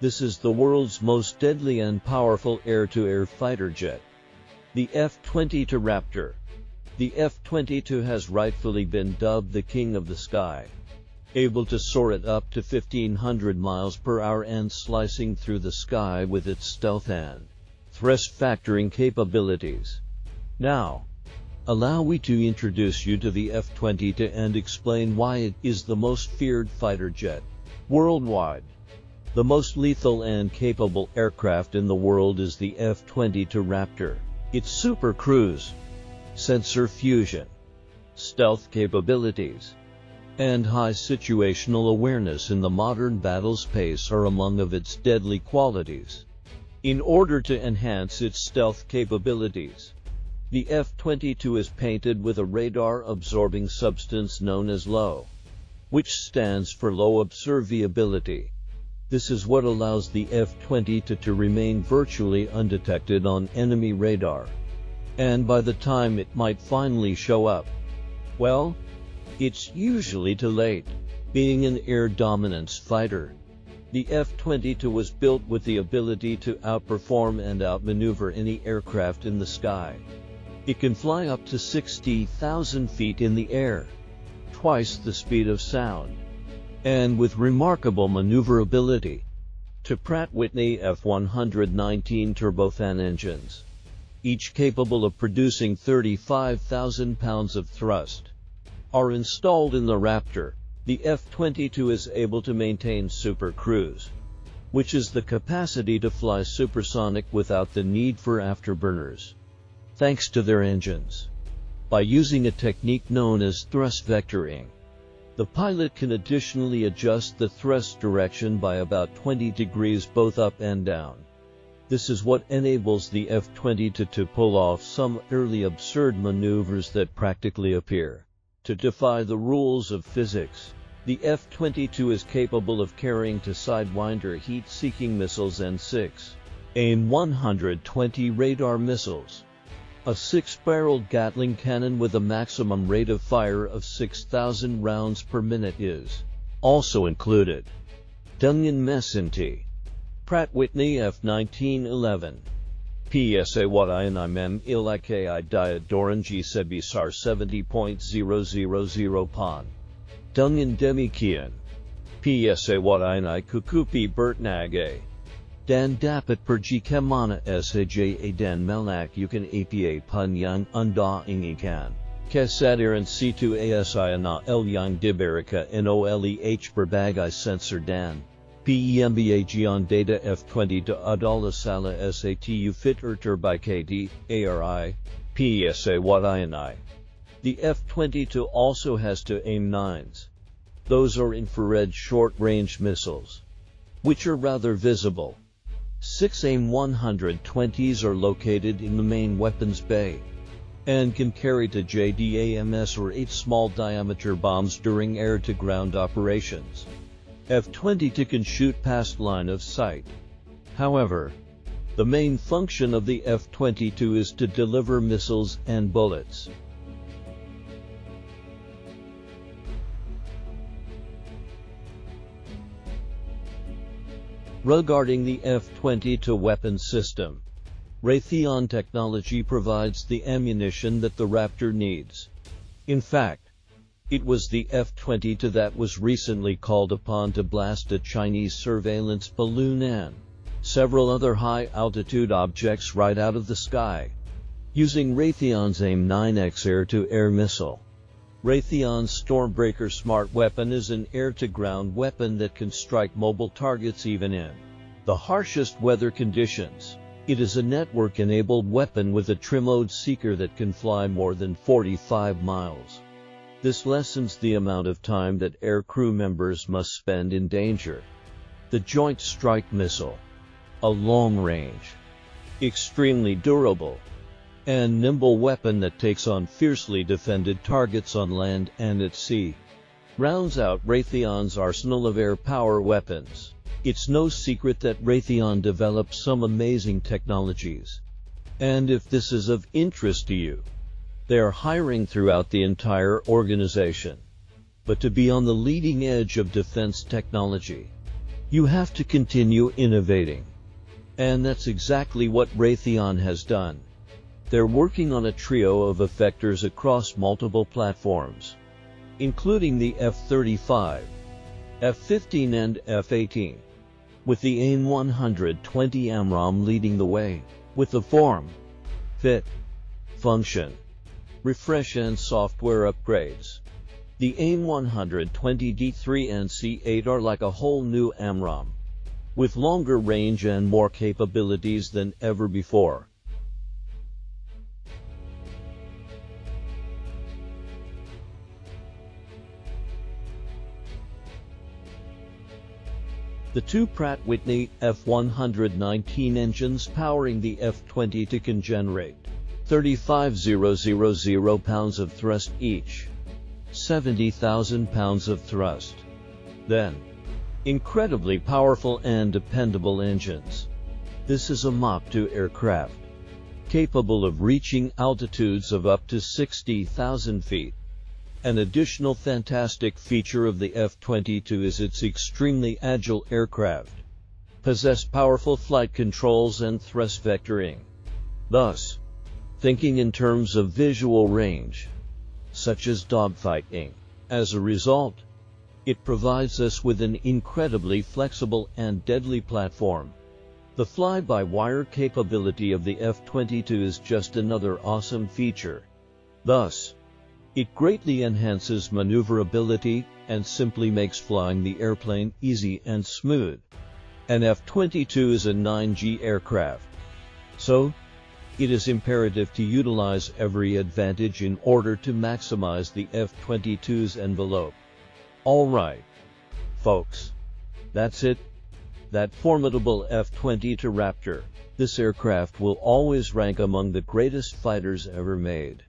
This is the world's most deadly and powerful air-to-air fighter jet. The F-22 Raptor. The F-22 has rightfully been dubbed the king of the sky. Able to soar at up to 1500 miles per hour and slicing through the sky with its stealth and thrust vectoring capabilities. Now, allow me to introduce you to the F-22 and explain why it is the most feared fighter jet worldwide. The most lethal and capable aircraft in the world is the F-22 Raptor. Its super cruise, sensor fusion, stealth capabilities, and high situational awareness in the modern battle space are among of its deadly qualities. In order to enhance its stealth capabilities, the F-22 is painted with a radar-absorbing substance known as LO, which stands for Low Observability. This is what allows the F-22 to remain virtually undetected on enemy radar. And by the time it might finally show up, well, it's usually too late. Being an air dominance fighter, the F-22 was built with the ability to outperform and outmaneuver any aircraft in the sky. It can fly up to 60,000 feet in the air, twice the speed of sound, and with remarkable maneuverability to Pratt Whitney F119 turbofan engines, each capable of producing 35,000 pounds of thrust, are installed in the Raptor. The F-22 is able to maintain super cruise, which is the capacity to fly supersonic without the need for afterburners thanks to their engines. By using a technique known as thrust vectoring, the pilot can additionally adjust the thrust direction by about 20 degrees both up and down. This is what enables the F-22 to pull off some early absurd maneuvers that practically appear to defy the rules of physics. The F-22 is capable of carrying to Sidewinder heat-seeking missiles and six AIM-120 radar missiles. A six-barreled Gatling cannon with a maximum rate of fire of 6,000 rounds per minute is also included. Dunyan Messinti Pratt Whitney F-1911 PSA what I and diadoran G sebisar 70.000 pon. Dunyan Demikian PSA what I kukupi Dan dapat pergi ke mana saja dan melak yukan apa pun yang anda inginkan. Kesadaran situ asi na el yang diberikan NOLEH berbagai sensor dan PEMBAG on data F20 to adalah salah SATU fit erter by KD, ARI, PSA what I. The F-22 also has two AIM-9s. Those are infrared short-range missiles, which are rather visible. Six AIM-120s are located in the main weapons bay and can carry to JDAMS or 8 small diameter bombs during air-to-ground operations. F-22 can shoot past line of sight. However, the main function of the F-22 is to deliver missiles and bullets. Regarding the F-22 weapon system, Raytheon technology provides the ammunition that the Raptor needs. In fact, it was the F-22 that was recently called upon to blast a Chinese surveillance balloon and several other high-altitude objects right out of the sky, using Raytheon's AIM-9X air-to-air missile. Raytheon's Stormbreaker smart weapon is an air-to-ground weapon that can strike mobile targets even in the harshest weather conditions. It is a network-enabled weapon with a trimode seeker that can fly more than 45 miles. This lessens the amount of time that air crew members must spend in danger. The Joint Strike Missile, a long-range, extremely durable, and nimble weapon that takes on fiercely defended targets on land and at sea. Rounds out Raytheon's arsenal of air power weapons. It's no secret that Raytheon developed some amazing technologies. And if this is of interest to you, they are hiring throughout the entire organization. But to be on the leading edge of defense technology, You have to continue innovating. And that's exactly what Raytheon has done. They're working on a trio of effectors across multiple platforms, including the F-35, F-15 and F-18, with the AIM-120 AMRAAM leading the way, with the form, fit, function, refresh and software upgrades. The AIM-120 D3 and C8 are like a whole new AMRAAM, with longer range and more capabilities than ever before. The two Pratt Whitney F119 engines powering the F-20 can generate 35,000 pounds of thrust each. 70,000 pounds of thrust. Then, incredibly powerful and dependable engines. This is a Mach 2 aircraft, capable of reaching altitudes of up to 60,000 feet. An additional fantastic feature of the F-22 is its extremely agile aircraft, possess powerful flight controls and thrust vectoring. Thus, thinking in terms of visual range, such as dogfighting. As a result, it provides us with an incredibly flexible and deadly platform. The fly-by-wire capability of the F-22 is just another awesome feature. Thus, it greatly enhances maneuverability and simply makes flying the airplane easy and smooth. An F-22 is a 9G aircraft. So, it is imperative to utilize every advantage in order to maximize the F-22's envelope. Alright, folks. That's it. That formidable F-22 Raptor. This aircraft will always rank among the greatest fighters ever made.